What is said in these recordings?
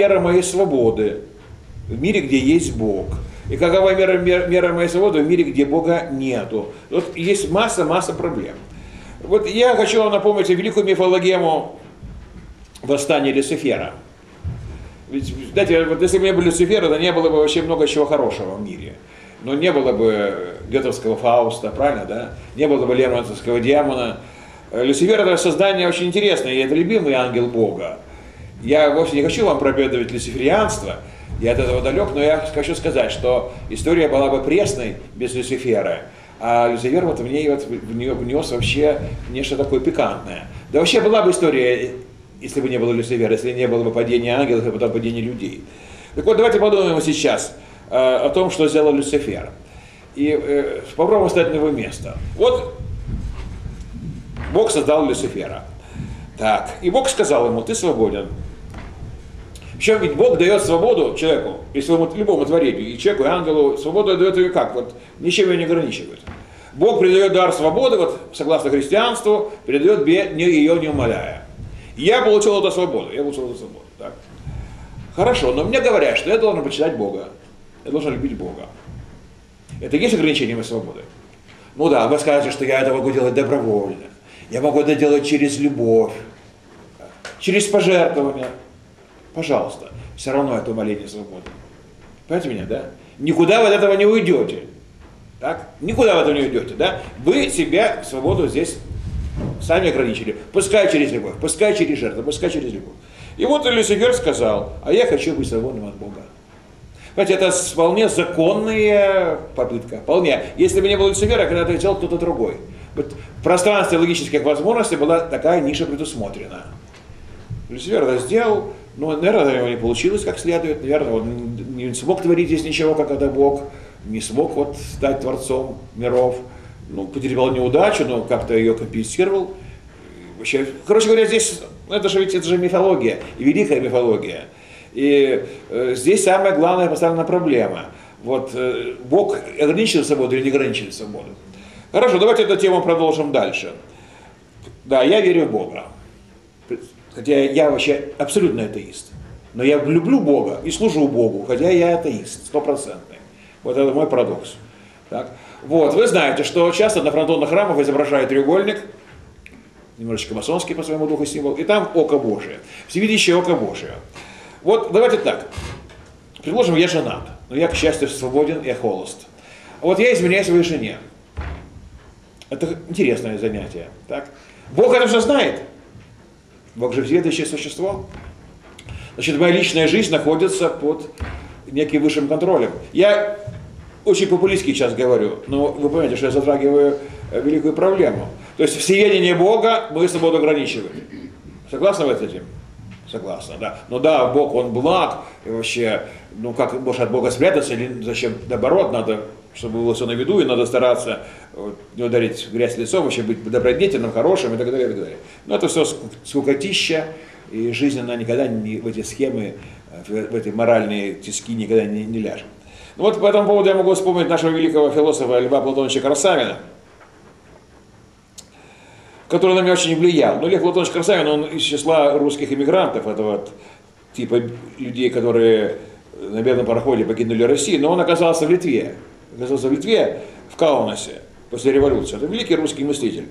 мера моей свободы в мире, где есть Бог? И какова мера, мера, мера моей свободы в мире, где Бога нету? Вот есть масса-масса проблем. Вот я хочу вам напомнить великую мифологему восстания Люцифера. Ведь, знаете, вот если бы не было Люцифера, то не было бы вообще много чего хорошего в мире. Но не было бы Гетовского Фауста, правильно, да? Не было бы Лермонтовского демона. Люцифер это создание очень интересное, и это любимый ангел Бога. Я вовсе не хочу вам проповедовать люциферианство, я от этого далек, но я хочу сказать, что история была бы пресной без Люцифера, а Люцифер вот в ней вот в нее внес вообще нечто такое пикантное. Да вообще была бы история, если бы не было Люцифера, если не было бы падения ангелов и потом падения людей. Так вот, давайте подумаем сейчас э, о том, что сделал Люцифер. И э, попробуем стать на его место. Вот Бог создал Люцифера. Так, и Бог сказал ему, ты свободен. Причем ведь Бог дает свободу человеку, и своему любому творению, и человеку, и ангелу, свободу дает ее как? Вот ничем ее не ограничивает. Бог придает дар свободы, вот согласно христианству, придает ее не умоляя. Я получил эту свободу, я получил эту свободу. Так. Хорошо, но мне говорят, что я должен почитать Бога, я должен любить Бога. Это есть ограничение моей свободы? Ну да, вы скажете, что я это могу делать добровольно. Я могу это делать через любовь, через пожертвование. Пожалуйста, все равно это умоление свободы. Понимаете меня, да? Никуда вы от этого не уйдете. Так? Никуда от этого не уйдете, да? Вы себя, свободу здесь сами ограничили. Пускай через любовь, пускай через жертву, пускай через любовь. И вот Люцифер сказал, а я хочу быть свободным от Бога. Понимаете, это вполне законная попытка, вполне. Если бы не было Люцифера, когда это делал кто-то другой. Вот в пространстве логических возможностей была такая ниша предусмотрена. Люцифер это сделал, но, наверное, у него не получилось как следует, наверное, он не смог творить здесь ничего, как это Бог, не смог вот стать творцом миров, ну, потерпел неудачу, но как-то ее компенсировал. Вообще, короче говоря, здесь, ну, это же ведь это же мифология, и великая мифология. И э, здесь самая главная поставлена проблема. Вот э, Бог ограничил свободу или не ограничил свободу? Хорошо, давайте эту тему продолжим дальше. Да, я верю в Бога. Хотя я вообще абсолютно атеист. Но я люблю Бога и служу Богу, хотя я атеист, стопроцентный. Вот это мой парадокс. Так. Вот, вы знаете, что часто на фронтонных храмах изображают треугольник, немножечко масонский по своему духу символ, и там око Божие, всевидящее око Божие. Вот давайте так, предложим, я женат, но я, к счастью, свободен, я холост. Вот я изменяю своей жене. Это интересное занятие. Так? Бог это все знает. Бог же следующее существо. Значит, моя личная жизнь находится под неким высшим контролем. Я очень популистский сейчас говорю, но вы понимаете, что я затрагиваю великую проблему. То есть всеведение Бога мы свободу ограничиваем. Согласны вы с этим? Согласна, да. Ну да, Бог, Он благ, и вообще, ну как может от Бога спрятаться, или зачем, наоборот, надо чтобы было все на виду, и надо стараться вот, не ударить грязь лицом, вообще быть добродетельным, хорошим и так далее. И так далее. Но это все скукотища, и жизнь, она никогда не, в эти схемы, в, в эти моральные тиски никогда не, не ляжет. Ну вот по этому поводу я могу вспомнить нашего великого философа Льва Платоновича Красавина, который на меня очень влиял. Ну, Лев Платонович Красавин, он из числа русских иммигрантов, это вот типа людей, которые на бедном пароходе покинули Россию, но он оказался в Литве оказался в Литве, в Каунасе, после революции. Это великий русский мыслитель.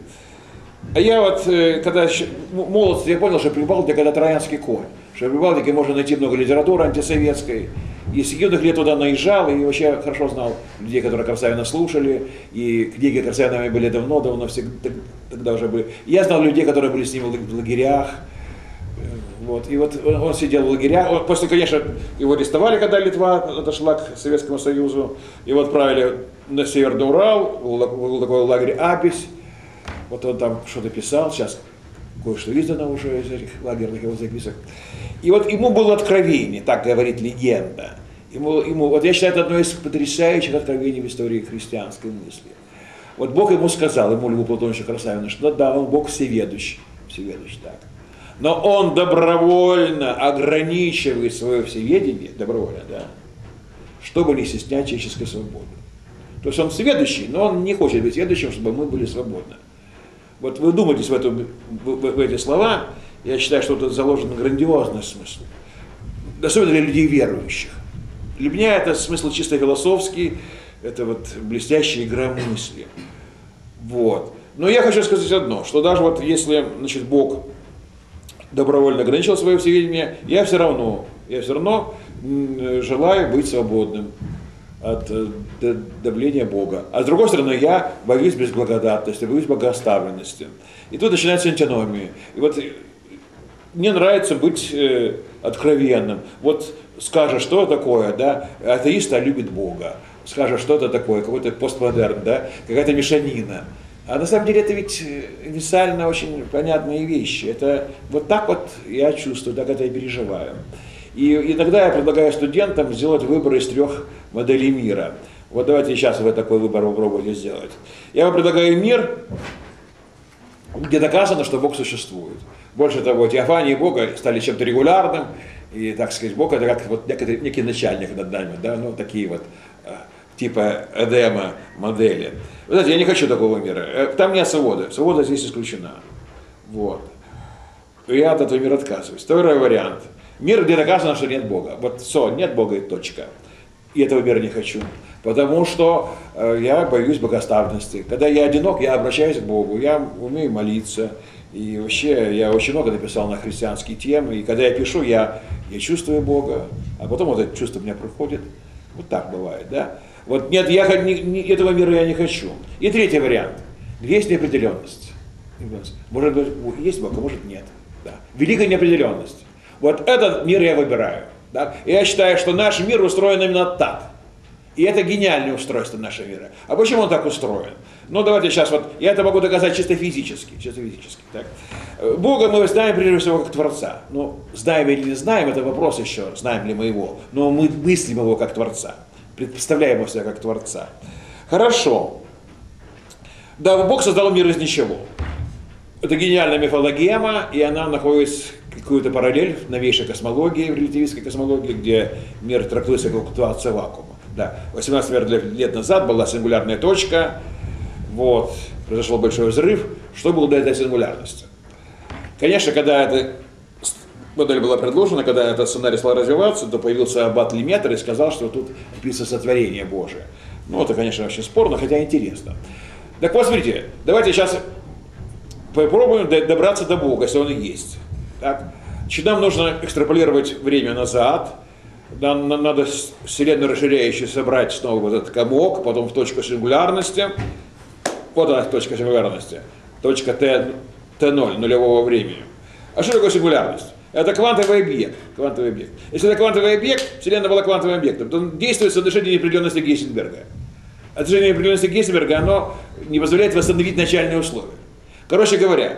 А я вот, э, когда молодости, я понял, что в Прибалтике это троянский конь. Что в Прибалтике можно найти много литературы антисоветской. И с юных лет туда наезжал, и вообще хорошо знал людей, которые Красавина слушали, и книги Красавина были давно-давно, всегда, тогда уже были. Я знал людей, которые были с ним в лагерях, вот. И вот он сидел в лагерях. Он, после, конечно, его арестовали, когда Литва отошла к Советскому Союзу. Его отправили на север до Урал, был такой лагерь Апись. Вот он там что-то писал, сейчас кое-что издано уже из этих лагерных его записок. И вот ему было откровение, так говорит легенда. Ему, ему, вот я считаю, это одно из потрясающих откровений в истории христианской мысли. Вот Бог ему сказал, ему Льву Платоновичу Красавину, что да, он Бог всеведущий, всеведущий, так но он добровольно ограничивает свое всеведение, добровольно, да, чтобы не стеснять человеческой свободы. То есть он сведущий, но он не хочет быть следующим, чтобы мы были свободны. Вот вы думаете в, эту, в, в эти слова, я считаю, что тут заложен грандиозный смысл. особенно для людей верующих. Для меня это смысл чисто философский, это вот блестящая игра мысли. Вот. Но я хочу сказать одно, что даже вот если, значит, Бог добровольно ограничил свое всеведение, я все равно, я все равно желаю быть свободным от э, давления Бога. А с другой стороны, я боюсь безблагодатности, боюсь богоставленности. И тут начинается антиномия. И вот э, мне нравится быть э, откровенным. Вот скажешь, что такое, да, атеист а любит Бога. Скажешь, что это такое, какой-то постмодерн, да, какая-то мешанина. А на самом деле это ведь универсально очень понятные вещи. Это вот так вот я чувствую, так это я переживаю. И иногда я предлагаю студентам сделать выбор из трех моделей мира. Вот давайте сейчас вы такой выбор попробуйте сделать. Я вам предлагаю мир, где доказано, что Бог существует. Больше того, теофании Бога стали чем-то регулярным, и, так сказать, Бог это как вот некий, некий начальник над нами, да, ну, такие вот э, типа Эдема модели. Вы знаете, я не хочу такого мира. Э, там нет свободы. Свобода здесь исключена. Вот. Я от этого мира отказываюсь. Второй вариант – Мир, где доказано, что нет Бога. Вот все, нет Бога и точка. И этого мира не хочу. Потому что э, я боюсь богоставности. Когда я одинок, я обращаюсь к Богу, я умею молиться. И вообще я очень много написал на христианские темы. И когда я пишу, я, я чувствую Бога, а потом вот это чувство у меня проходит. Вот так бывает, да? Вот нет, я, этого мира я не хочу. И третий вариант. Есть неопределенность. Может быть, есть Бог, а может нет. Да. Великая неопределенность. Вот этот мир я выбираю. Да? И я считаю, что наш мир устроен именно так. И это гениальное устройство нашего мира. А почему он так устроен? Ну, давайте сейчас вот, я это могу доказать чисто физически. Чисто физически так? Бога мы знаем прежде всего как Творца. Ну, знаем или не знаем, это вопрос еще, знаем ли мы его. Но мы мыслим его как Творца. Представляем его себя как Творца. Хорошо. Да, Бог создал мир из ничего. Это гениальная мифологема, и она находится какую-то параллель в новейшей космологии, в релятивистской космологии, где мир трактуется как флуктуация вакуума. Да, 18 лет назад была сингулярная точка, вот, произошел большой взрыв. Что было до этой сингулярности? Конечно, когда эта модель была предложена, когда этот сценарий стал развиваться, то появился аббат Леметр и сказал, что тут описывается сотворение Божие. Ну, это, конечно, очень спорно, хотя интересно. Так вот, смотрите, давайте сейчас попробуем добраться до Бога, если он и есть. Так? Нам нужно экстраполировать время назад, нам, надо вселенно расширяющий собрать снова вот этот комок, потом в точку сингулярности, вот она точка сингулярности, точка Т, Т0, нулевого времени. А что такое сингулярность? Это квантовый объект. Квантовый объект. Если это квантовый объект, Вселенная была квантовым объектом, то действует в соотношении неопределенности Гейсенберга. Отношение неопределенности Гейсенберга, оно не позволяет восстановить начальные условия. Короче говоря,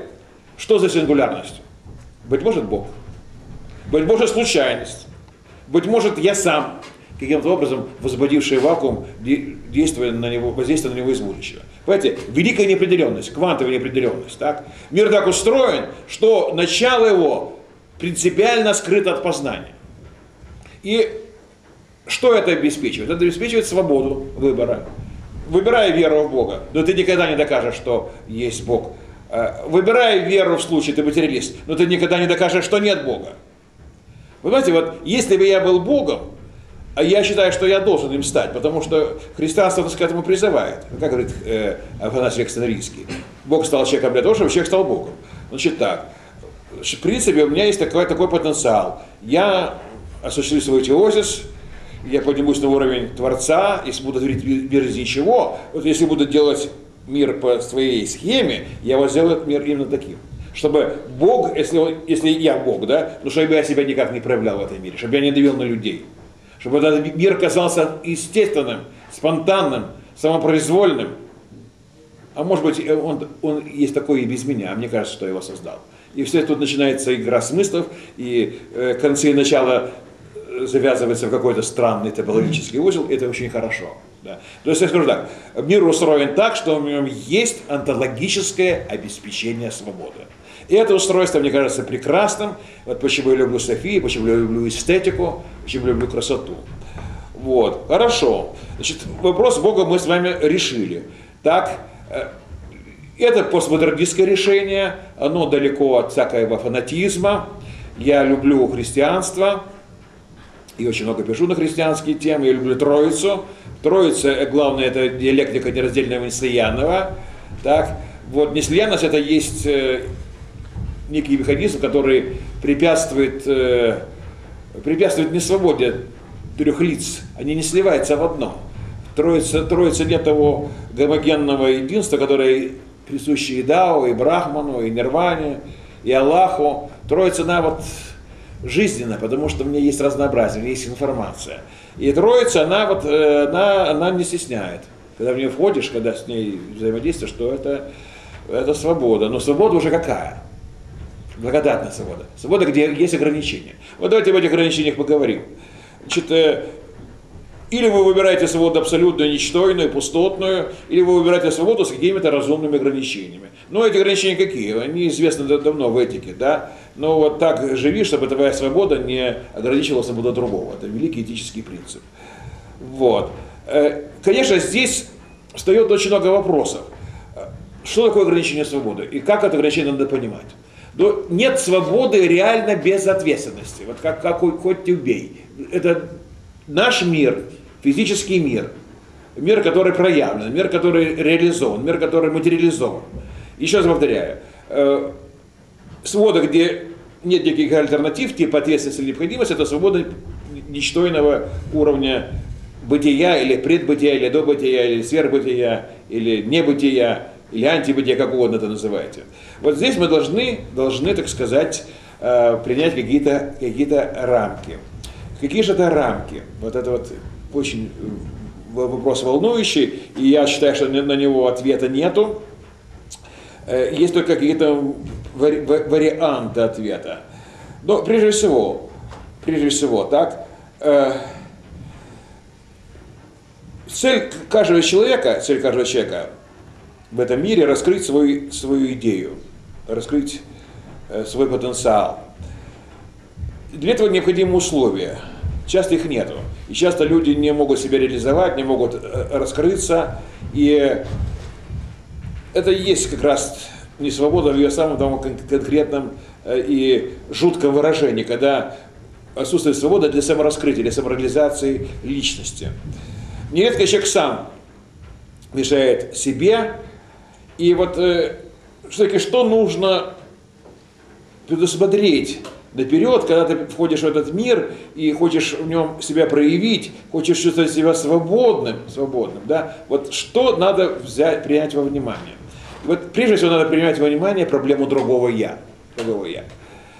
что за сингулярность? Быть может Бог. Быть может случайность. Быть может я сам, каким-то образом возбудивший вакуум, действуя на него, воздействуя на него из будущего. Понимаете, великая неопределенность, квантовая неопределенность. Так? Мир так устроен, что начало его принципиально скрыто от познания. И что это обеспечивает? Это обеспечивает свободу выбора. Выбирая веру в Бога, но ты никогда не докажешь, что есть Бог Э, выбирай веру в случае, ты материалист, но ты никогда не докажешь, что нет Бога. Вы знаете, вот если бы я был Богом, а я считаю, что я должен им стать, потому что христианство нас к этому призывает. Как говорит э, Афанасий Александрийский, Бог стал человеком для того, чтобы человек стал Богом. Значит так, в принципе, у меня есть такой, такой потенциал. Я осуществлю свой теозис, я поднимусь на уровень Творца, если буду творить без ничего, вот если буду делать мир по своей схеме, я вот сделаю мир именно таким. Чтобы Бог, если, если я Бог, да, ну чтобы я себя никак не проявлял в этом мире, чтобы я не давил на людей. Чтобы этот мир казался естественным, спонтанным, самопроизвольным. А может быть, он, он есть такой и без меня, а мне кажется, что я его создал. И все тут начинается игра смыслов, и э, концы и начало э, завязывается в какой-то странный топологический узел, это очень хорошо. Да. То есть я скажу так, мир устроен так, что в нем есть онтологическое обеспечение свободы. И это устройство, мне кажется, прекрасным. Вот почему я люблю Софию, почему я люблю эстетику, почему я люблю красоту. Вот, хорошо. Значит, вопрос Бога мы с вами решили. Так, э, это постмодернистское решение, оно далеко от всякого фанатизма. Я люблю христианство, и очень много пишу на христианские темы. Я люблю Троицу. Троица, э, главное, это диалектика нераздельного Неслиянова. Так, вот Неслиянность это есть э, некий механизм, который препятствует, э, препятствует несвободе трех лиц. Они не сливаются в одно. Троица, троица нет того гомогенного единства, которое присуще и Дао, и Брахману, и Нирване, и Аллаху. Троица, она вот жизненно, потому что у меня есть разнообразие, у меня есть информация. И Троица, она, вот, э, она, она не стесняет. Когда в нее входишь, когда с ней взаимодействуешь, что это, это свобода. Но свобода уже какая? Благодатная свобода. Свобода, где есть ограничения. Вот давайте об этих ограничениях поговорим. Значит, э, или вы выбираете свободу абсолютно ничтойную, пустотную, или вы выбираете свободу с какими-то разумными ограничениями. Ну, эти ограничения какие? Они известны давно в этике, да? Но вот так живи, чтобы твоя свобода не ограничивала свободу другого. Это великий этический принцип. Вот. Э, конечно, здесь встает очень много вопросов. Что такое ограничение свободы? И как это ограничение надо понимать? Но нет свободы реально без ответственности. Вот как, как хоть убей. Это наш мир, физический мир, мир, который проявлен, мир, который реализован, мир, который материализован. Еще раз повторяю, э, свобода, где нет никаких альтернатив, типа ответственности или необходимости, это свобода ничтойного уровня бытия или предбытия, или добытия, или сверхбытия, или небытия, или антибытия, как угодно это называете. Вот здесь мы должны, должны так сказать, э, принять какие-то какие рамки. Какие же это рамки? Вот это вот очень вопрос волнующий, и я считаю, что на него ответа нету. Э, есть только какие-то варианты ответа. Но прежде всего, прежде всего, так, э, цель каждого человека, цель каждого человека в этом мире раскрыть свой, свою идею, раскрыть э, свой потенциал. Для этого необходимы условия. Часто их нету. И часто люди не могут себя реализовать, не могут раскрыться. И это и есть как раз не свобода в ее самом там, конкретном э, и жутком выражении, когда отсутствует свобода для самораскрытия, для самореализации личности. Нередко человек сам мешает себе, и вот э, все-таки что нужно предусмотреть наперед, когда ты входишь в этот мир и хочешь в нем себя проявить, хочешь чувствовать себя свободным, свободным, да, вот что надо взять, принять во внимание. Вот прежде всего надо принимать во внимание проблему другого я. Другого я.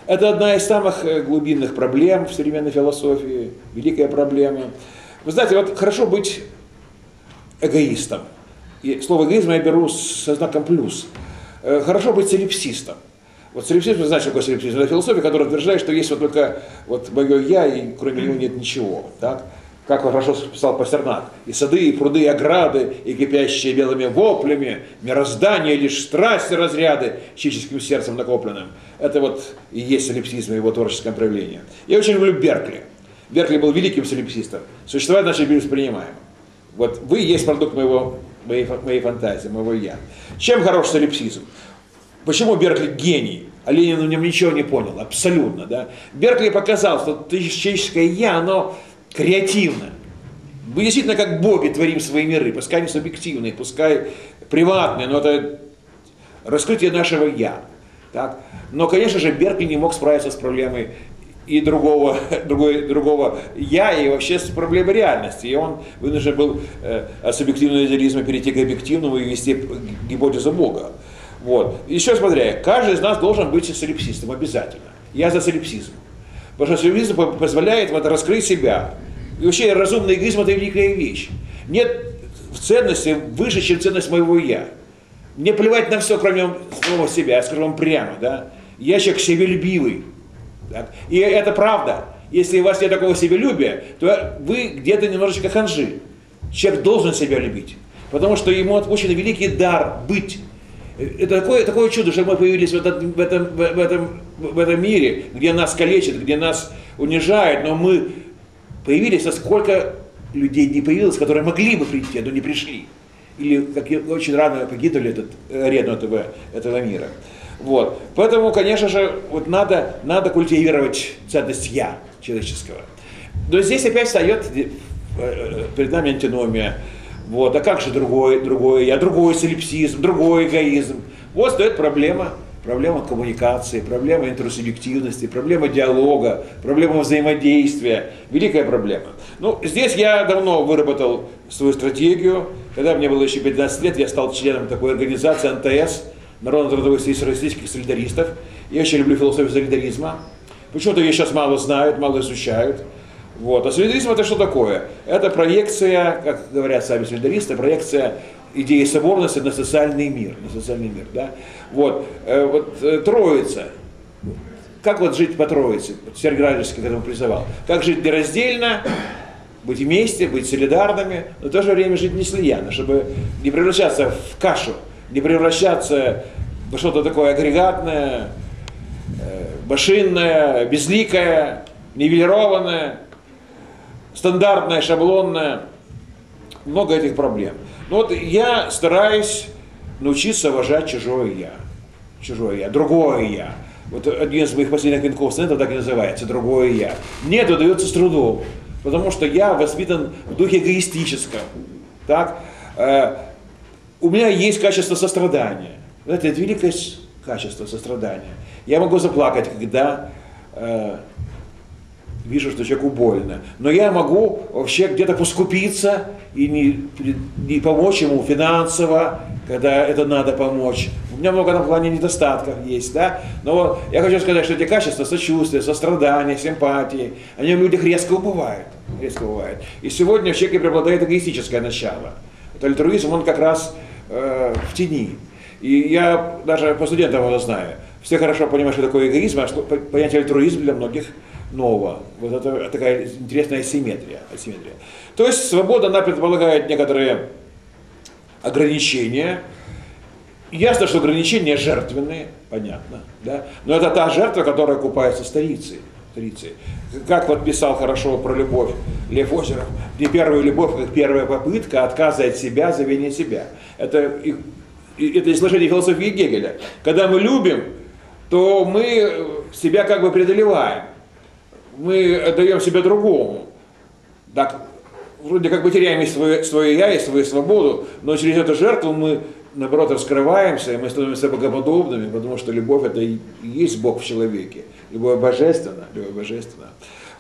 Это одна из самых э, глубинных проблем в современной философии, великая проблема. Вы знаете, вот хорошо быть эгоистом. И слово эгоизм я беру со знаком плюс. Э, хорошо быть солипсистом. Вот солипсизм, знаете, что такое солипсизм? Это философия, которая утверждает, что есть вот только вот мое я, и кроме него нет ничего. Так? Как хорошо писал Пастернак, и сады, и пруды, и ограды, и кипящие белыми воплями, мироздание, лишь страсти разряды, чическим сердцем накопленным. Это вот и есть солипсизм, его творческое проявление. Я очень люблю Беркли. Беркли был великим солипсистом. Существовать значит быть воспринимаемым. Вот вы есть продукт моего, моей, моей фантазии, моего я. Чем хорош солипсизм? Почему Беркли гений? А Ленин в нем ничего не понял, абсолютно. Да? Беркли показал, что человеческое я, оно креативно. Мы действительно как боги творим свои миры, пускай они субъективные, пускай приватные, но это раскрытие нашего «я». Так? Но, конечно же, Беркли не мог справиться с проблемой и другого, другой, другого «я», и вообще с проблемой реальности. И он вынужден был э, от субъективного идеализма перейти к объективному и вести гипотезу Бога. Вот. Еще смотря, каждый из нас должен быть солипсистом обязательно. Я за солипсизм. Потому что солипсизм позволяет вот, раскрыть себя, и вообще разумный эгоизм это великая вещь. Нет ценности выше, чем ценность моего я. Мне плевать на все, кроме самого себя, я скажу вам прямо, да. Я человек себелюбивый. Так? И это правда. Если у вас нет такого себелюбия, то вы где-то немножечко ханжи. Человек должен себя любить. Потому что ему отпущен великий дар быть. Это такое, такое чудо, что мы появились в этом, в, этом, в, этом, в этом мире, где нас калечат, где нас унижают, но мы появились, а сколько людей не появилось, которые могли бы прийти, но не пришли. Или как очень рано покинули этот, арену этого, этого мира. Вот. Поэтому, конечно же, вот надо, надо культивировать ценность «я» человеческого. Но здесь опять встает э, э, перед нами антиномия. Вот, а как же другой, другой я, другой солипсизм, другой эгоизм. Вот стоит проблема, проблема коммуникации, проблема интросубъективности, проблема диалога, проблема взаимодействия. Великая проблема. Ну, здесь я давно выработал свою стратегию. Когда мне было еще 15 лет, я стал членом такой организации НТС, Народно-трудовой союз российских солидаристов. Я очень люблю философию солидаризма. Почему-то ее сейчас мало знают, мало изучают. Вот. А солидаризм это что такое? Это проекция, как говорят сами солидаристы, проекция идеи соборности на социальный мир. На социальный мир да? вот. Э, вот э, Троица. Как вот жить по Троице? Сергей Радожский к этому призывал. Как жить нераздельно, быть вместе, быть солидарными, но в то же время жить не слиянно, чтобы не превращаться в кашу, не превращаться в что-то такое агрегатное, э, машинное, безликое, нивелированное, стандартное, шаблонное. Много этих проблем. Но вот я стараюсь научиться уважать чужое я. Чужое я, другое я. Вот один из моих последних венков это так и называется, другое я. Мне это дается с трудом, потому что я воспитан в духе эгоистическом. Так? Э, у меня есть качество сострадания. Это великое качество сострадания. Я могу заплакать, когда э, вижу, что человеку больно. Но я могу вообще где-то поскупиться и не, не помочь ему финансово, когда это надо помочь. У меня много на плане недостатков есть, да? Но я хочу сказать, что эти качества сочувствия, сострадания, симпатии, они в людях резко убывают. Резко убывают. И сегодня в человеке преобладает эгоистическое начало. Это альтруизм, он как раз э, в тени. И я даже по студентам это знаю. Все хорошо понимают, что такое эгоизм, а что понятие альтруизм для многих – нового. Вот это такая интересная асимметрия. асимметрия. То есть свобода, она предполагает некоторые ограничения. Ясно, что ограничения жертвенные, понятно, да? но это та жертва, которая купается старицей. старицей. Как вот писал хорошо про любовь Лев Озеров, где первая любовь, как первая попытка отказа от себя за вине себя. Это, это изложение философии Гегеля. Когда мы любим, то мы себя как бы преодолеваем мы отдаем себя другому. Так, вроде как бы теряем и свое, свое я, и свою свободу, но через эту жертву мы, наоборот, раскрываемся, и мы становимся богоподобными, потому что любовь это и есть Бог в человеке. Любовь божественна, любовь божественна.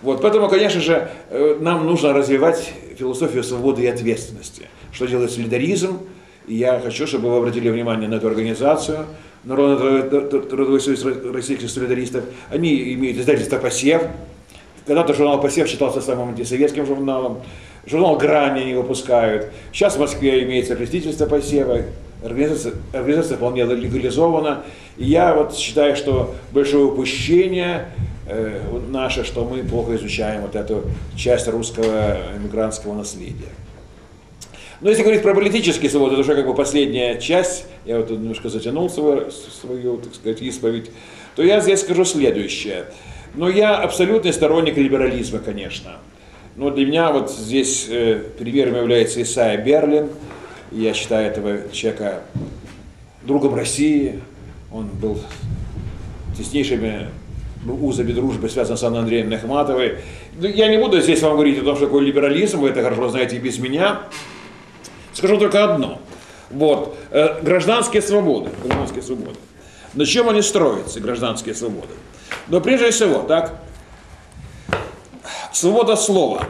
Вот, поэтому, конечно же, э, нам нужно развивать философию свободы и ответственности. Что делает солидаризм? Я хочу, чтобы вы обратили внимание на эту организацию, Народно-трудовой союз российских солидаристов. Они имеют издательство «Посев», когда-то журнал «Посев» считался самым антисоветским журналом. Журнал «Грани» они выпускают. Сейчас в Москве имеется представительство «Посева». Организация, организация вполне легализована. И я вот считаю, что большое упущение э, наше, что мы плохо изучаем вот эту часть русского эмигрантского наследия. Но если говорить про политический свободу, это уже как бы последняя часть, я вот немножко затянул свою, свою так сказать, исповедь, то я здесь скажу следующее. Но я абсолютный сторонник либерализма, конечно. Но для меня вот здесь э, примером является Исайя Берлин. Я считаю этого человека другом России. Он был теснейшими узами дружбы связан с Анной Андреевной Ахматовой. Ну, я не буду здесь вам говорить о том, что такое либерализм, вы это хорошо знаете и без меня. Скажу только одно. Вот. Э, гражданские свободы. Гражданские свободы. На чем они строятся, гражданские свободы? Но прежде всего, так, свобода слова.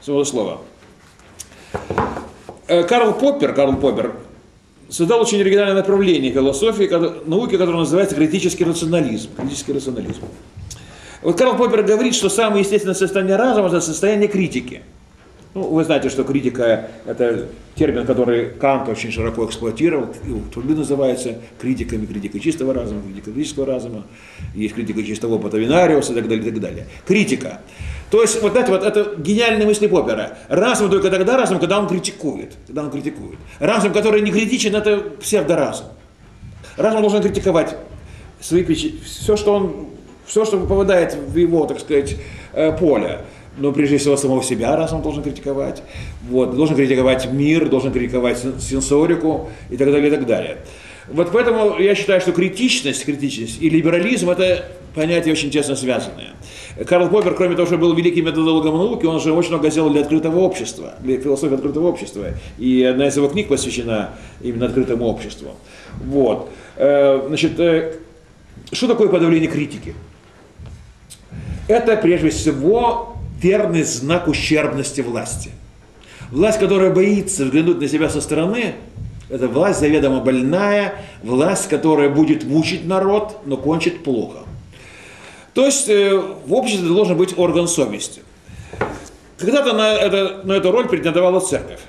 Свобода слова. Э, Карл Поппер, Карл Поппер создал очень оригинальное направление философии, науки, которое называется критический рационализм. Критический рационализм. Вот Карл Поппер говорит, что самое естественное состояние разума – это состояние критики – ну, вы знаете, что критика – это термин, который Кант очень широко эксплуатировал, труды называются критиками, критика чистого разума, критика критического разума, есть критика чистого опыта Винариуса и так далее, и так далее. Критика. То есть вот это вот, это гениальные мысли Поппера. Разум только тогда разум, когда он критикует. Когда он критикует. Разум, который не критичен, это псевдоразум. Разум должен критиковать свои все, что он, все, что попадает в его, так сказать, э, поле но прежде всего самого себя, раз он должен критиковать, вот, должен критиковать мир, должен критиковать сенсорику и так далее, и так далее. Вот поэтому я считаю, что критичность, критичность и либерализм – это понятия очень тесно связанные. Карл Поппер, кроме того, что был великим методологом науки, он же очень много сделал для открытого общества, для философии открытого общества. И одна из его книг посвящена именно открытому обществу. Вот. Э, значит, э, что такое подавление критики? Это прежде всего верный знак ущербности власти. Власть, которая боится взглянуть на себя со стороны, это власть заведомо больная, власть, которая будет мучить народ, но кончит плохо. То есть э, в обществе должен быть орган совести. Когда-то на, это, на эту роль претендовала церковь.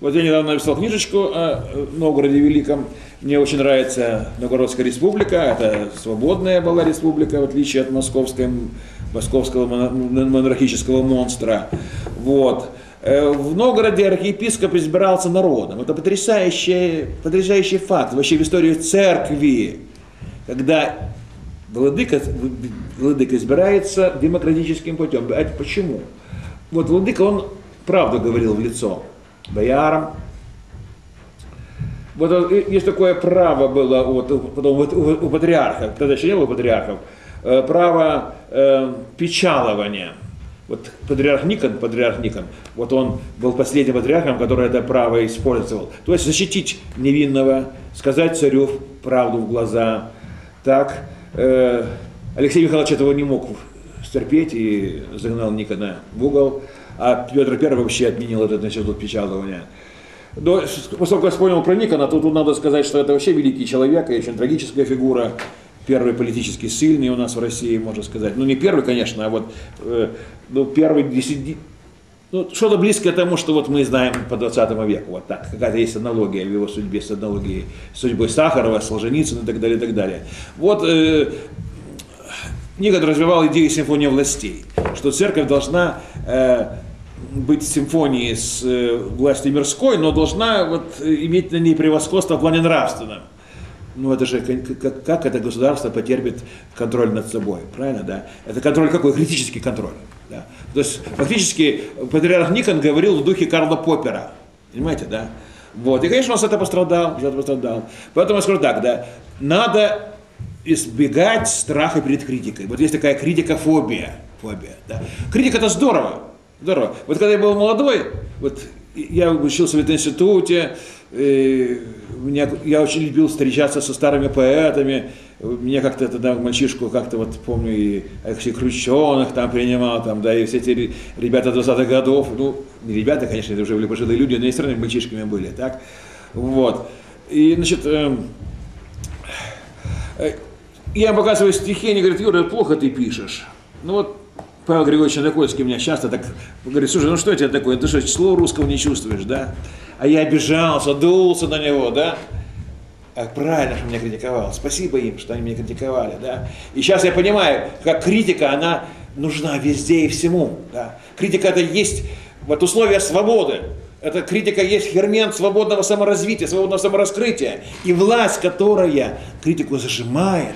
Вот я недавно написал книжечку о Новгороде Великом. Мне очень нравится Новгородская республика. Это свободная была республика, в отличие от московской, московского монархического монстра. Вот. Э, в Новгороде архиепископ избирался народом. Это потрясающий, потрясающий факт вообще в истории церкви, когда владыка, владыка избирается демократическим путем. А почему? Вот владыка, он правду говорил в лицо боярам. Вот есть такое право было вот, потом, у, у патриархов, тогда еще не было патриархов, э, право э, печалования – вот патриарх Никон, патриарх Никон, вот он был последним патриархом, который это право использовал. То есть защитить невинного, сказать царю правду в глаза. Так, э, Алексей Михайлович этого не мог стерпеть и загнал Никона в угол, а Петр I вообще отменил этот институт печатывания. Но, поскольку я понял про Никона, тут надо сказать, что это вообще великий человек и очень трагическая фигура первый политически сильный у нас в России, можно сказать. Ну, не первый, конечно, а вот э, ну, первый десяти... Ну, что-то близкое тому, что вот мы знаем по 20 веку. Вот так. Какая-то есть аналогия в его судьбе с аналогией с судьбой Сахарова, Солженицына и так далее, и так далее. Вот э, Никон развивал идею симфонии властей, что церковь должна э, быть симфонией с э, властью мирской, но должна вот, иметь на ней превосходство в плане нравственном ну это же как, как это государство потерпит контроль над собой, правильно, да? Это контроль какой? Критический контроль. Да? То есть фактически патриарх Никон говорил в духе Карла Поппера, понимаете, да? Вот. И, конечно, он с этого пострадал, с этого пострадал. Поэтому я скажу так, да, надо избегать страха перед критикой. Вот есть такая критикофобия. Фобия, да. Критика это здорово, здорово. Вот когда я был молодой, вот я учился в институте, меня, я очень любил встречаться со старыми поэтами. Меня как-то тогда мальчишку, как-то вот помню, и Алексей Крученых там принимал, там, да, и все эти ребята 20-х годов, ну, не ребята, конечно, это уже были пожилые люди, но и странными мальчишками были, так, вот. И, значит, э, э, я им показываю стихи, они говорят, Юра, плохо ты пишешь. Ну вот, Павел Григорьевич Анакольский меня часто так говорит, слушай, ну что это такое, ты что, число русского не чувствуешь, да? а я обижался, дулся на него, да? А правильно, что меня критиковал. Спасибо им, что они меня критиковали, да? И сейчас я понимаю, как критика, она нужна везде и всему, да? Критика это есть вот условия свободы. Эта критика есть фермент свободного саморазвития, свободного самораскрытия. И власть, которая критику зажимает,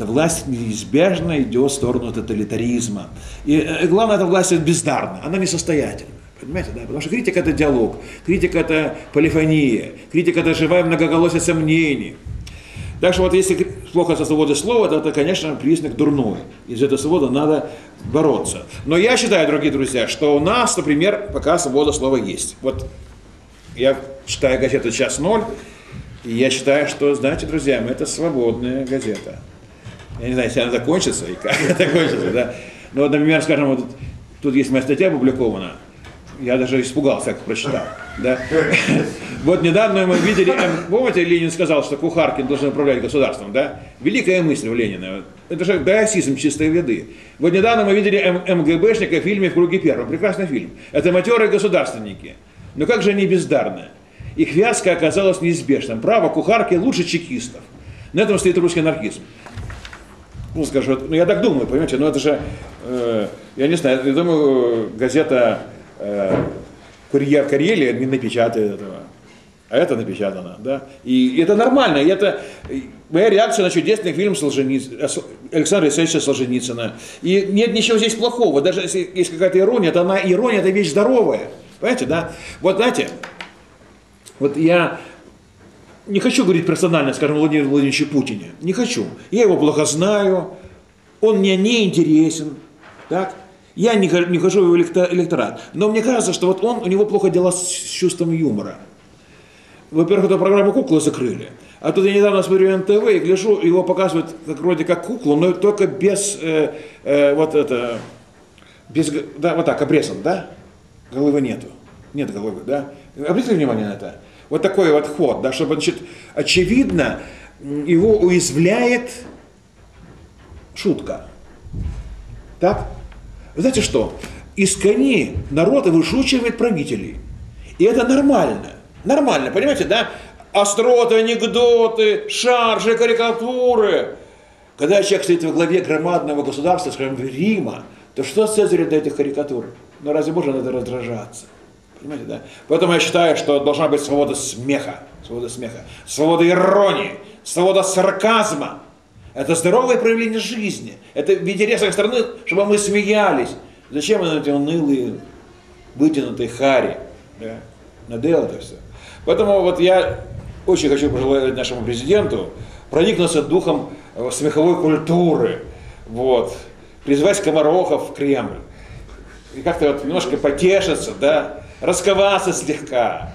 эта власть неизбежно идет в сторону тоталитаризма. И э, главное, эта власть бездарна, она несостоятельна. Понимаете, да? Потому что критика это диалог, критика это полифония, критика это живая многоголосие сомнений. Так что вот если плохо со свободой слова, то это, конечно, признак дурной. Из этой свободы надо бороться. Но я считаю, дорогие друзья, что у нас, например, пока свобода слова есть. Вот я читаю газету «Час ноль», и я считаю, что, знаете, друзья, это свободная газета. Я не знаю, если она закончится и как это кончится, да. Но, например, скажем, вот тут есть моя статья опубликована – я даже испугался, как прочитал. Да? Вот недавно мы видели, помните, Ленин сказал, что Кухаркин должен управлять государством, да? Великая мысль у Ленина. Это же даосизм чистой виды. Вот недавно мы видели МГБшника в фильме «В круге первом». Прекрасный фильм. Это матерые государственники. Но как же они бездарны? Их вязка оказалась неизбежным. Право Кухарки лучше чекистов. На этом стоит русский анархизм. Ну, скажу, ну я так думаю, понимаете, но это же, э, я не знаю, я думаю, газета э, курьер Карелия не напечатает этого. А это напечатано, да. И это нормально. И это моя реакция на чудесный фильм Солженицына, э, Александра Исаевича Солженицына. И нет ничего здесь плохого. Даже если есть какая-то ирония, то она, ирония это вещь здоровая. Понимаете, да? Вот знаете, вот я не хочу говорить персонально, скажем, Владимир Владимировиче Путине. Не хочу. Я его плохо знаю. он мне не интересен, так? Я не, не хожу в его электорат. Но мне кажется, что вот он, у него плохо дела с чувством юмора. Во-первых, эту программу «Куклы» закрыли. А тут я недавно смотрю НТВ и гляжу, его показывают как, вроде как куклу, но только без э, э, вот это, без, да, вот так, обрезан, да? Головы нету. Нет головы, да? Обратите внимание на это? Вот такой вот ход, да, чтобы, значит, очевидно, его уязвляет шутка. Так? знаете что? Из коней народ вышучивает правителей. И это нормально. Нормально, понимаете, да? Остроты, анекдоты, шаржи, карикатуры. Когда человек стоит во главе громадного государства, скажем, Рима, то что Цезарь до этих карикатур? Ну разве можно на это раздражаться? Понимаете, да? Поэтому я считаю, что должна быть свобода смеха, свобода смеха, свобода иронии, свобода сарказма. Это здоровое проявление жизни. Это в интересах страны, чтобы мы смеялись. Зачем эти унылые, вытянутые хари? Да? Надо это все. Поэтому вот я очень хочу пожелать нашему президенту проникнуться духом э, смеховой культуры, вот, призвать скоморохов в Кремль. И как-то вот немножко потешиться, да, расковаться слегка.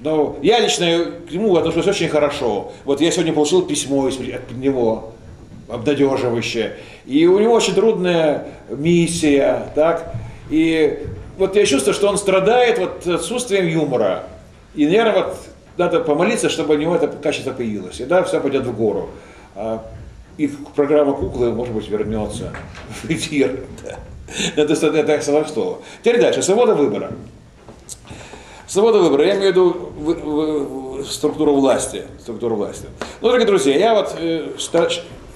Но я лично к нему отношусь очень хорошо. Вот я сегодня получил письмо от него, обнадеживающее. И у него очень трудная миссия, так. И вот я чувствую, что он страдает вот отсутствием юмора. И, наверное, вот надо помолиться, чтобы у него это качество появилось. И да, все пойдет в гору. А, и программа куклы, может быть, вернется в эфир. Да. Это, это, это слово. Теперь дальше. Свобода выбора. Свобода выбора, я имею в виду в, в, в структуру власти. Структуру власти. Ну, дорогие друзья, я вот э,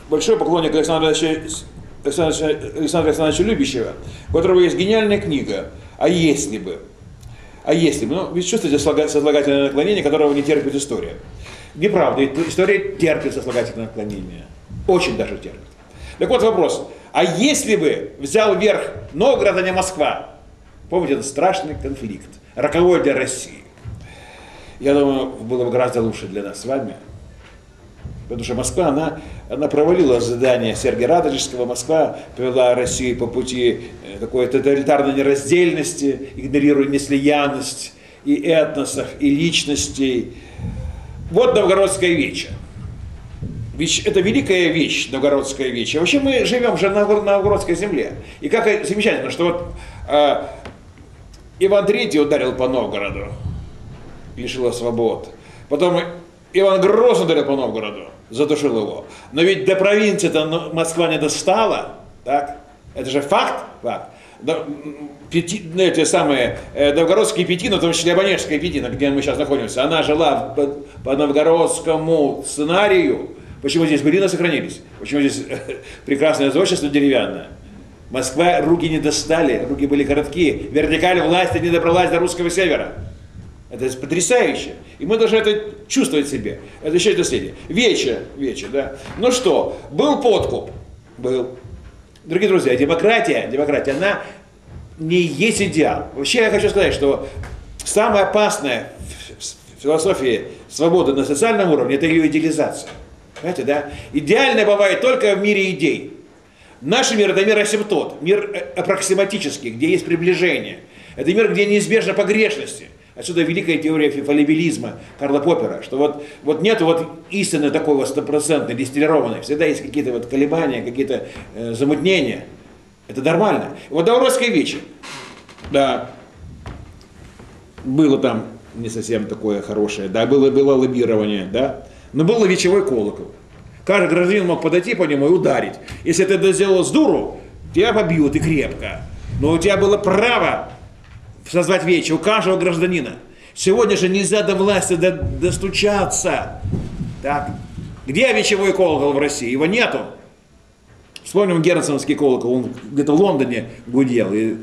большой поклонник Александра Александровича, Александра Александровича Любящего, у которого есть гениальная книга «А если бы?». А если бы? Ну, вы чувствуете сослагательное наклонение, которого не терпит история. Неправда, история терпит сослагательное наклонение. Очень даже терпит. Так вот вопрос. А если бы взял верх Новгород, а не Москва? Помните, это страшный конфликт, роковой для России. Я думаю, было бы гораздо лучше для нас с вами, Потому что Москва, она, она провалила задание Сергия Радонежского. Москва повела Россию по пути э, такой тоталитарной нераздельности, игнорируя неслиянность и этносов, и личностей. Вот новгородская веча. Ведь это великая вещь, новгородская вещь. А вообще мы живем же на новгородской земле. И как замечательно, что вот э, Иван III ударил по Новгороду, лишил свобод. Потом Иван Грозный ударил по Новгороду задушил его. Но ведь до провинции-то Москва не достала, так? Это же факт, факт. Пяти, ну, эти самые э, новгородские пятины, в том числе Абонежская пятина, где мы сейчас находимся, она жила по, по новгородскому сценарию. Почему здесь былины сохранились? Почему здесь э, прекрасное зодчество деревянное? Москва руки не достали, руки были короткие. Вертикаль власти не добралась до русского севера. Это потрясающе. И мы должны это чувствовать себе. Это еще это следует. Вече, вече, да. Ну что, был подкуп? Был. Дорогие друзья, демократия, демократия, она не есть идеал. Вообще я хочу сказать, что самое опасное в философии свободы на социальном уровне это ее идеализация. Понимаете, да? Идеальное бывает только в мире идей. Наш мир это мир асимптот, мир э, аппроксиматический, где есть приближение. Это мир, где неизбежна погрешности. Отсюда великая теория фалибилизма Карла Поппера, что вот, вот нет вот истины такой вот стопроцентной, дистиллированной. Всегда есть какие-то вот колебания, какие-то э, замутнения. Это нормально. Вот Дауродская вечи. Да, было там не совсем такое хорошее, да, было, было лоббирование, да, но был вечевой колокол. Каждый гражданин мог подойти по нему и ударить. Если ты это сделал с дуру, тебя побьют и крепко. Но у тебя было право созвать вечер у каждого гражданина. Сегодня же нельзя до власти до, достучаться. Так. Где вечевой колокол в России? Его нету. Вспомним Герценовский колокол, он где-то в Лондоне гудел, и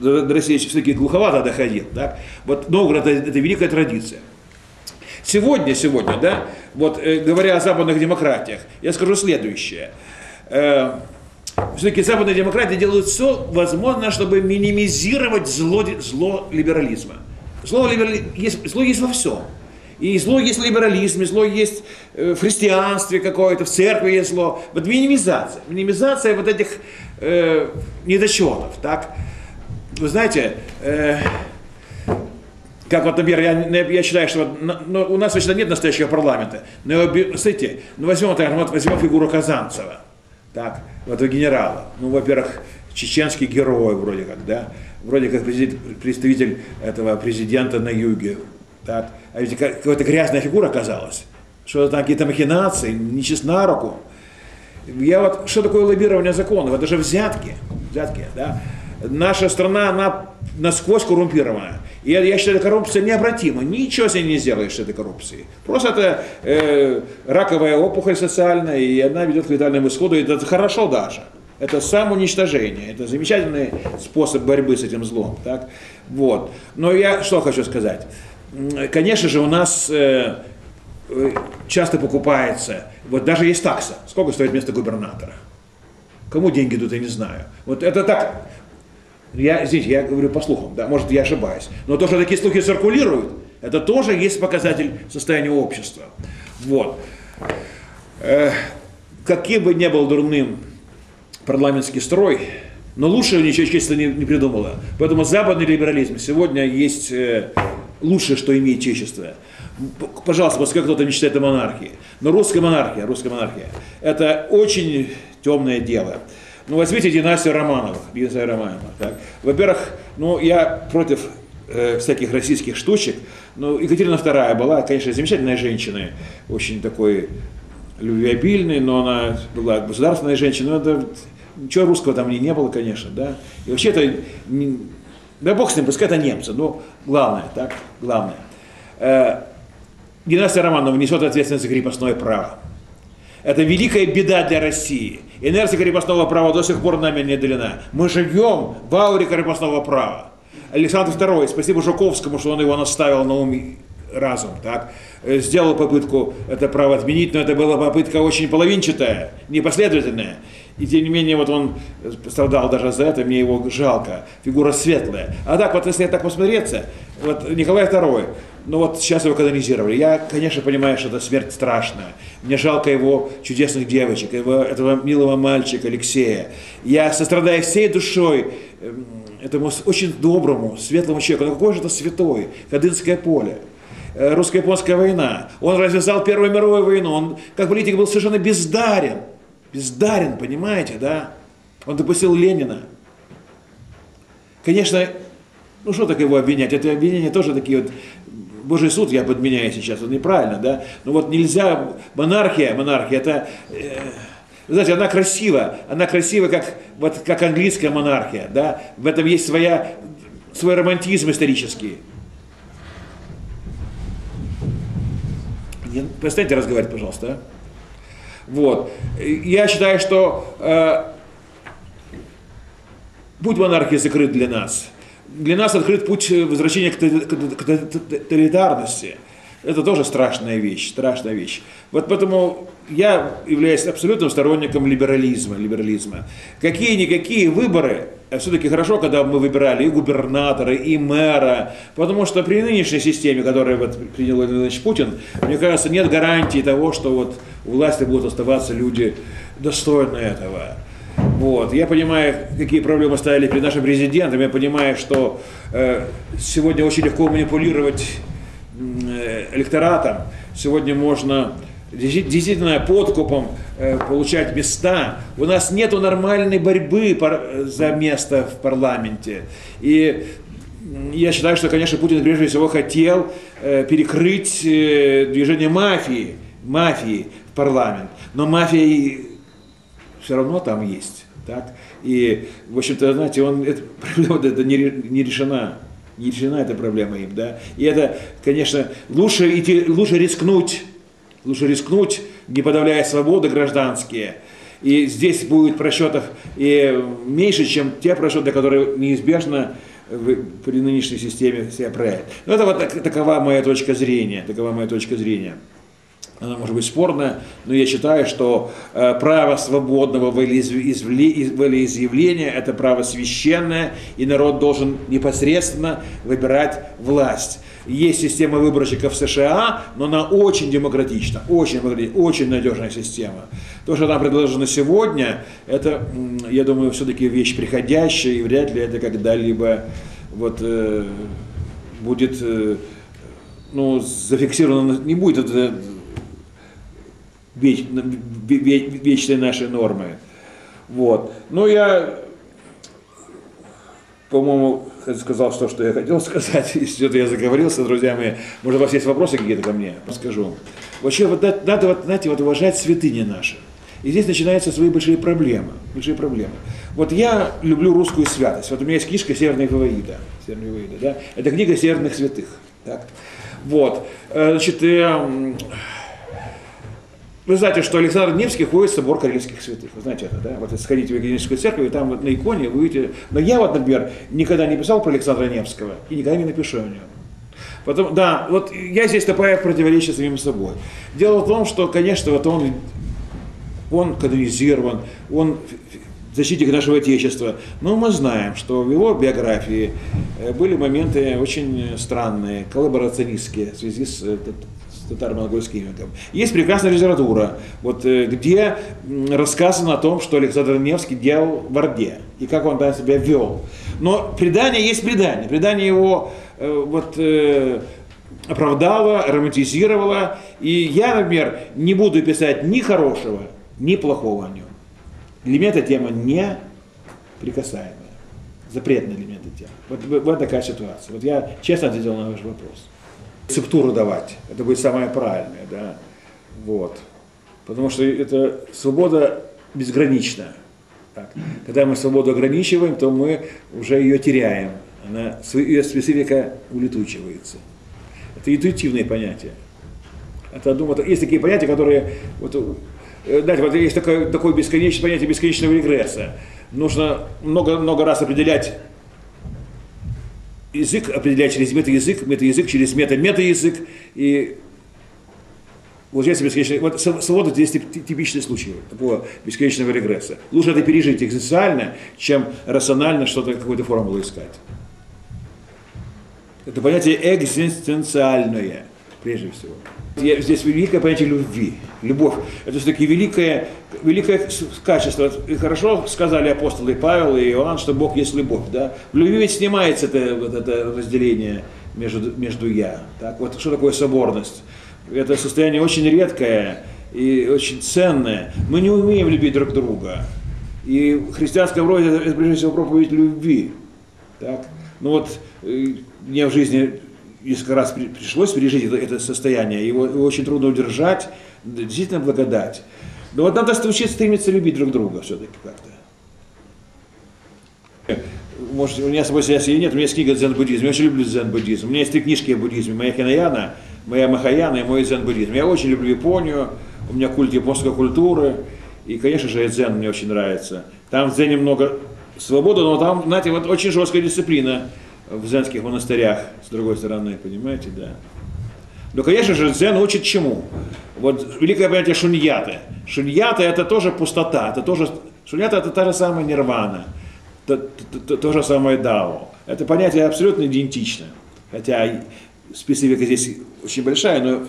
до России все-таки глуховато доходил. Так? Вот Новгород это великая традиция. Сегодня, сегодня, да, вот э, говоря о западных демократиях, я скажу следующее. Э, все-таки западные демократии делают все возможное, чтобы минимизировать зло, зло либерализма. Зло, либерали... есть, зло есть во всем. И зло есть в либерализме, зло есть э, в христианстве какое-то, в церкви есть зло. Вот минимизация. Минимизация вот этих э, недочетов. Так? Вы знаете, э, как вот, например, я, я считаю, что вот, ну, у нас вообще нет настоящего парламента. Но, смотрите, ну возьмем, так, вот, возьмем фигуру Казанцева, так, вот генерала. Ну, во-первых, чеченский герой вроде как, да, вроде как представитель этого президента на юге, так, а ведь какая-то грязная фигура оказалась, что там какие-то махинации, нечестно на руку. Я вот, что такое лоббирование законов? Это же взятки, взятки, да. Наша страна, она насквозь коррумпирована. И я, я считаю, коррупция необратима. Ничего с ней не сделаешь этой коррупцией. Просто это э, раковая опухоль социальная, и она ведет к летальному исходу, и это хорошо даже. Это самоуничтожение, это замечательный способ борьбы с этим злом. Так? Вот. Но я что хочу сказать. Конечно же, у нас э, э, часто покупается, вот даже есть такса, сколько стоит место губернатора. Кому деньги идут, я не знаю. Вот это так, я, извините, я говорю по слухам, да, может я ошибаюсь. Но то, что такие слухи циркулируют, это тоже есть показатель состояния общества. Вот. Э, каким бы ни был дурным парламентский строй, но лучше ничего честно не, не придумала. Поэтому западный либерализм сегодня есть э, лучшее, что имеет чечество. Пожалуйста, пускай кто-то не считает это монархией. Но русская монархия, русская монархия, это очень темное дело. Ну, возьмите династию Романовых, династия Романовых. Так. Во-первых, ну, я против э, всяких российских штучек. Ну, Екатерина II была, конечно, замечательная женщина, очень такой любвеобильной, но она была государственная женщина, но это, ничего русского там не, было, конечно, да. И вообще это, да бог с ним, пускай это немцы, но главное, так, главное. Э, династия Романова несет ответственность за крепостное право. Это великая беда для России. Инерция крепостного права до сих пор нами не отделена. Мы живем в ауре крепостного права. Александр II, спасибо Жуковскому, что он его наставил на ум разум, так, сделал попытку это право отменить, но это была попытка очень половинчатая, непоследовательная. И тем не менее, вот он пострадал даже за это, мне его жалко. Фигура светлая. А так вот, если так посмотреться, вот Николай II, ну вот сейчас его канонизировали. Я, конечно, понимаю, что это смерть страшная. Мне жалко его чудесных девочек, его, этого милого мальчика Алексея. Я сострадаю всей душой эм, этому очень доброму, светлому человеку. Но какой же это святой? Кадынское поле э, русско-японская война. Он развязал Первую мировую войну. Он, как политик, был совершенно бездарен. Бездарен, понимаете, да? Он допустил Ленина. Конечно, ну что так его обвинять? Это обвинения тоже такие вот Божий суд я подменяю сейчас, это неправильно, да? Но вот нельзя, монархия, монархия, это, э, знаете, она красива, она красива, как, вот, как английская монархия, да? В этом есть своя, свой романтизм исторический. Перестаньте разговаривать, пожалуйста. А? Вот. Я считаю, что э, путь монархии закрыт для нас для нас открыт путь возвращения к тоталитарности. Это тоже страшная вещь, страшная вещь. Вот поэтому я являюсь абсолютным сторонником либерализма. либерализма. Какие-никакие выборы, а все-таки хорошо, когда мы выбирали и губернатора, и мэра, потому что при нынешней системе, которую вот принял Владимир Путин, мне кажется, нет гарантии того, что вот у власти будут оставаться люди достойные этого. Вот. Я понимаю, какие проблемы стояли перед нашим президентом, я понимаю, что э, сегодня очень легко манипулировать э, электоратом, сегодня можно действительно подкупом э, получать места. У нас нет нормальной борьбы за место в парламенте. И я считаю, что, конечно, Путин прежде всего хотел э, перекрыть э, движение мафии, мафии в парламент. Но мафия все равно там есть. Так? И, в общем-то, знаете, он, эта проблема это не, не решена. Не решена эта проблема им, да. И это, конечно, лучше, идти, лучше рискнуть, лучше рискнуть, не подавляя свободы гражданские. И здесь будет просчетов и меньше, чем те просчеты, которые неизбежно при нынешней системе себя проявят. Но это вот такова моя точка зрения. Такова моя точка зрения она может быть спорная, но я считаю, что э, право свободного волеизъявления – это право священное, и народ должен непосредственно выбирать власть. Есть система выборщиков в США, но она очень демократична, очень, очень надежная система. То, что нам предложено сегодня, это, я думаю, все-таки вещь приходящая, и вряд ли это когда-либо вот, э, будет э, ну, зафиксировано, не будет это веч, вечной нашей нормы. Вот. Ну, я, по-моему, сказал то, что я хотел сказать. Если что-то я заговорился, друзья мои, может, у вас есть вопросы какие-то ко мне? Расскажу. Вообще, вот надо, вот, знаете, вот уважать святыни наши. И здесь начинаются свои большие проблемы. Большие проблемы. Вот я люблю русскую святость. Вот у меня есть книжка «Северная Ваваида». Северная Ваваида, да? Это книга северных святых. Так? Вот. Э, значит, э, вы знаете, что Александр Невский ходит в собор Карельских святых. Вы знаете это, да? Вот если сходите в Евангелическую церковь, и там вот на иконе вы видите... Но я вот, например, никогда не писал про Александра Невского и никогда не напишу о нем. Потом, да, вот я здесь такое противоречие с самим собой. Дело в том, что, конечно, вот он, он канонизирован, он защитник нашего Отечества. Но мы знаем, что в его биографии э, были моменты очень странные, коллаборационистские в связи с э, татаро-монгольским языком. Есть прекрасная литература, вот, э, где рассказано о том, что Александр Невский делал в Орде и как он там себя вел. Но предание есть предание. Предание его э, вот, э, оправдало, романтизировало. И я, например, не буду писать ни хорошего, ни плохого о нем. Для меня эта тема не прикасаемая. Запретная для меня эта тема. Вот, вот такая ситуация. Вот я честно ответил на ваш вопрос рецептуру давать. Это будет самое правильное, да. Вот. Потому что это свобода безгранична. Так. Когда мы свободу ограничиваем, то мы уже ее теряем. Она, ее специфика улетучивается. Это интуитивные понятия. Это, думаю, есть такие понятия, которые вот, э, знаете, вот есть такое, такое бесконечное понятие бесконечного регресса. Нужно много, много раз определять язык определять через метаязык, метаязык через мета-метаязык. И здесь бесконечный, вот свобода здесь типичный случай такого бесконечного регресса. Лучше это пережить экзистенциально, чем рационально что-то, какую-то формулу искать. Это понятие экзистенциальное, прежде всего. Здесь великое понятие любви, любовь. Это все-таки великое, великое качество. И хорошо сказали апостолы Павел и Иоанн, что Бог есть любовь. Да? В любви ведь снимается это, вот это разделение между, между «я». Так? Вот что такое соборность? Это состояние очень редкое и очень ценное. Мы не умеем любить друг друга. И в христианском роде это прежде всего проповедь любви. Так? Ну вот э, мне в жизни несколько раз пришлось пережить это, это состояние, его, его очень трудно удержать, действительно благодать. Но вот надо учиться стремиться любить друг друга все-таки как-то. Может, у меня с собой связи нет, у меня есть книга дзен-буддизм, я очень люблю дзен-буддизм. У меня есть три книжки о буддизме, моя Хинаяна, моя Махаяна и мой дзен-буддизм. Я очень люблю Японию, у меня культ японской культуры, и, конечно же, дзен мне очень нравится. Там в дзене много свободы, но там, знаете, вот очень жесткая дисциплина в зенских монастырях, с другой стороны, понимаете, да. Но, конечно же, дзен учит чему? Вот великое понятие шуньяты. Шуньята это тоже пустота, это тоже, шуньята это та же самая нирвана, то, то, то, то же самое дао. Это понятие абсолютно идентично. Хотя специфика здесь очень большая, но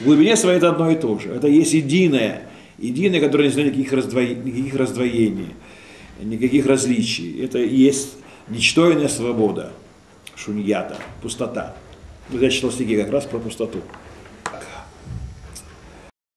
в глубине своей это одно и то же. Это есть единое, единое, которое не знает никаких, раздвоений, никаких раздвоений, никаких различий. Это есть ничтойная свобода шуньята, пустота. Я читал стихи как раз про пустоту.